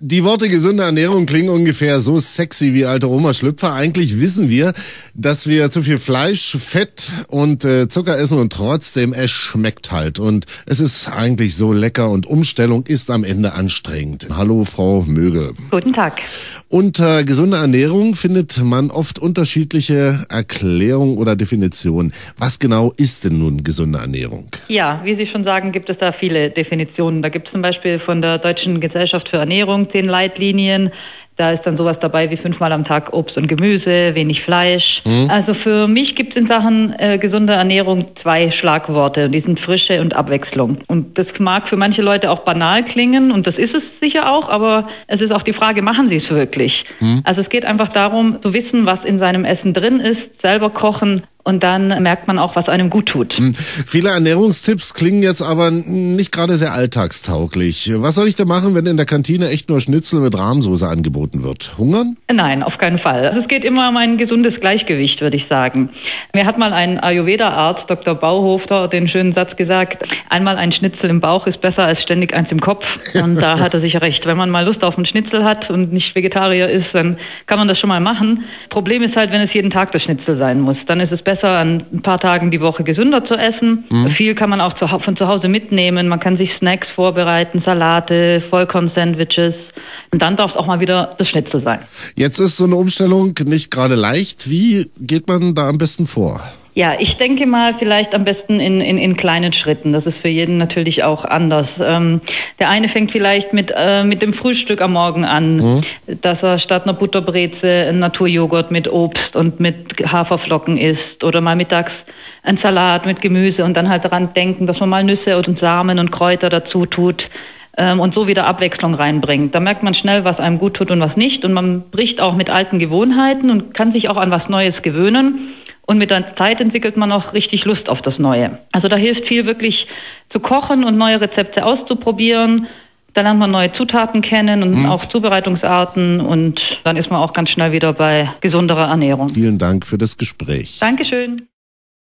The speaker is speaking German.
Die Worte gesunde Ernährung klingen ungefähr so sexy wie alte Oma Schlüpfer. Eigentlich wissen wir, dass wir zu viel Fleisch, Fett und äh, Zucker essen und trotzdem es schmeckt halt. Und es ist eigentlich so lecker und Umstellung ist am Ende anstrengend. Hallo Frau Mögel. Guten Tag. Unter gesunder Ernährung findet man oft unterschiedliche Erklärungen oder Definitionen. Was genau ist denn nun gesunde Ernährung? Ja, wie Sie schon sagen, gibt es da viele Definitionen. Da gibt es zum Beispiel von der Deutschen Gesellschaft für Ernährung zehn Leitlinien. Da ist dann sowas dabei wie fünfmal am Tag Obst und Gemüse, wenig Fleisch. Mhm. Also für mich gibt es in Sachen äh, gesunde Ernährung zwei Schlagworte. Die sind Frische und Abwechslung. Und das mag für manche Leute auch banal klingen und das ist es sicher auch, aber es ist auch die Frage, machen sie es wirklich? Mhm. Also es geht einfach darum, zu wissen, was in seinem Essen drin ist, selber kochen und dann merkt man auch, was einem gut tut. Hm. Viele Ernährungstipps klingen jetzt aber nicht gerade sehr alltagstauglich. Was soll ich da machen, wenn in der Kantine echt nur Schnitzel mit Rahmsoße angeboten wird? Hungern? Nein, auf keinen Fall. Also es geht immer um ein gesundes Gleichgewicht, würde ich sagen. Mir hat mal ein Ayurveda-Arzt, Dr. Bauhofter, den schönen Satz gesagt, einmal ein Schnitzel im Bauch ist besser als ständig eins im Kopf. Und da hat er sich recht. Wenn man mal Lust auf einen Schnitzel hat und nicht Vegetarier ist, dann kann man das schon mal machen. Problem ist halt, wenn es jeden Tag das Schnitzel sein muss. Dann ist es besser, besser, ein paar Tagen die Woche gesünder zu essen. Mhm. Viel kann man auch zu, von zu Hause mitnehmen. Man kann sich Snacks vorbereiten, Salate, Vollkorn-Sandwiches. Und dann darf es auch mal wieder das Schnitzel sein. Jetzt ist so eine Umstellung nicht gerade leicht. Wie geht man da am besten vor? Ja, ich denke mal vielleicht am besten in, in, in kleinen Schritten. Das ist für jeden natürlich auch anders. Ähm, der eine fängt vielleicht mit, äh, mit dem Frühstück am Morgen an, mhm. dass er statt einer Butterbreze einen Naturjoghurt mit Obst und mit Haferflocken isst oder mal mittags ein Salat mit Gemüse und dann halt daran denken, dass man mal Nüsse und Samen und Kräuter dazu tut ähm, und so wieder Abwechslung reinbringt. Da merkt man schnell, was einem gut tut und was nicht und man bricht auch mit alten Gewohnheiten und kann sich auch an was Neues gewöhnen. Und mit der Zeit entwickelt man auch richtig Lust auf das Neue. Also da hilft viel wirklich zu kochen und neue Rezepte auszuprobieren. Da lernt man neue Zutaten kennen und hm. auch Zubereitungsarten und dann ist man auch ganz schnell wieder bei gesunderer Ernährung. Vielen Dank für das Gespräch. Dankeschön.